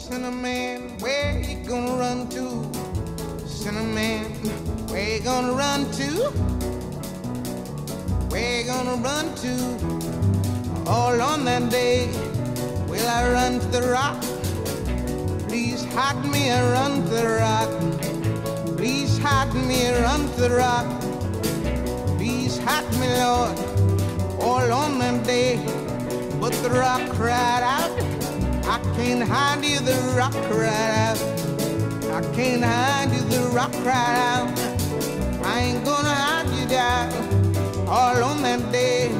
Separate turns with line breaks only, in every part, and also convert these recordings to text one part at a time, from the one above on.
Sinnerman, where you gonna run to? Sinnerman, where you gonna run to? Where you gonna run to? All on that day, will I run to the rock? Please hide me and run to the rock. Please hide me and run to the rock. Please hide me, Lord, all on that day. But the rock cried out, I can't hide you, the rock cried out. I can't hide you, the rock cried out. I ain't gonna hide you down all on that day.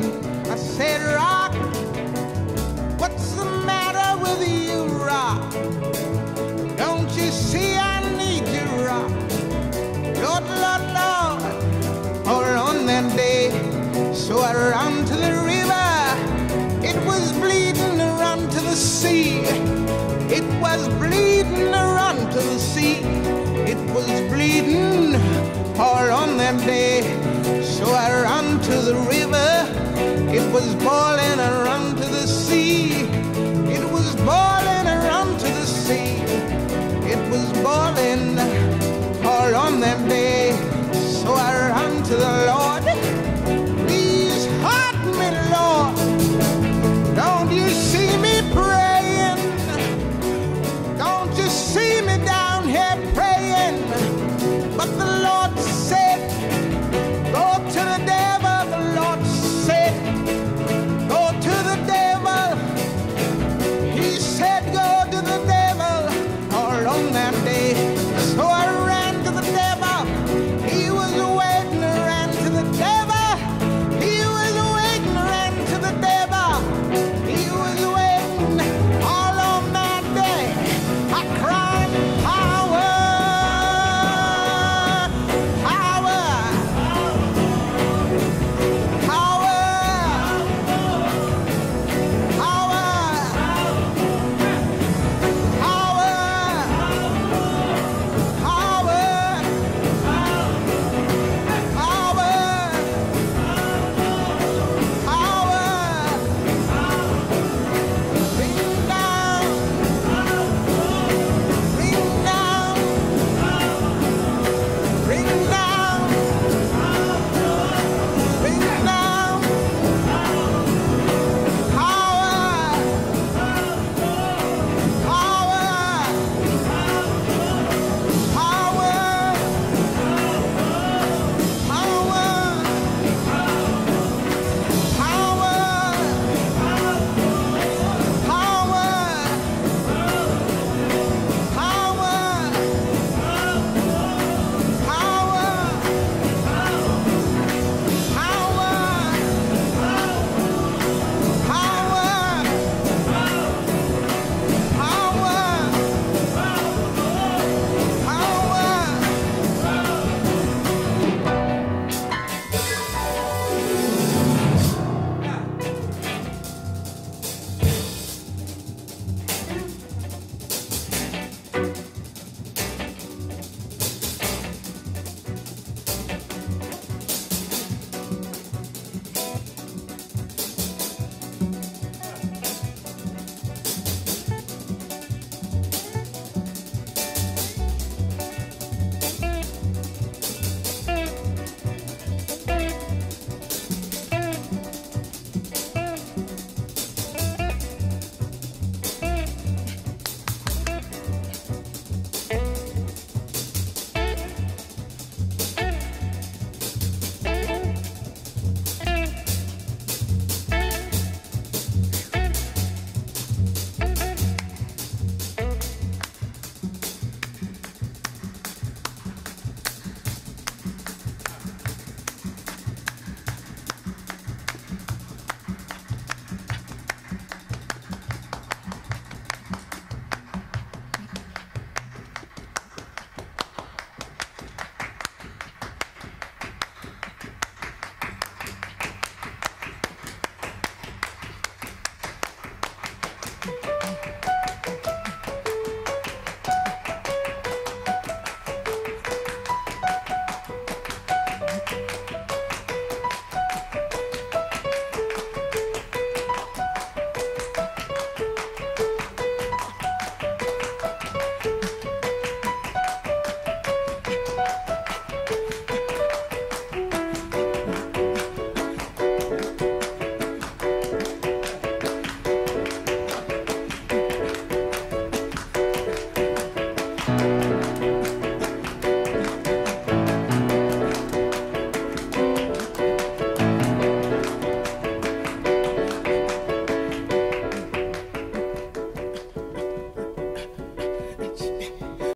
I said, Rock, what's the matter with you, Rock? Don't you see I need you, Rock? Lord, Lord, Lord, all on that day. So I sea. It was bleeding run to the sea. It was bleeding all on that day. So I ran to the river. It was boiling and someday.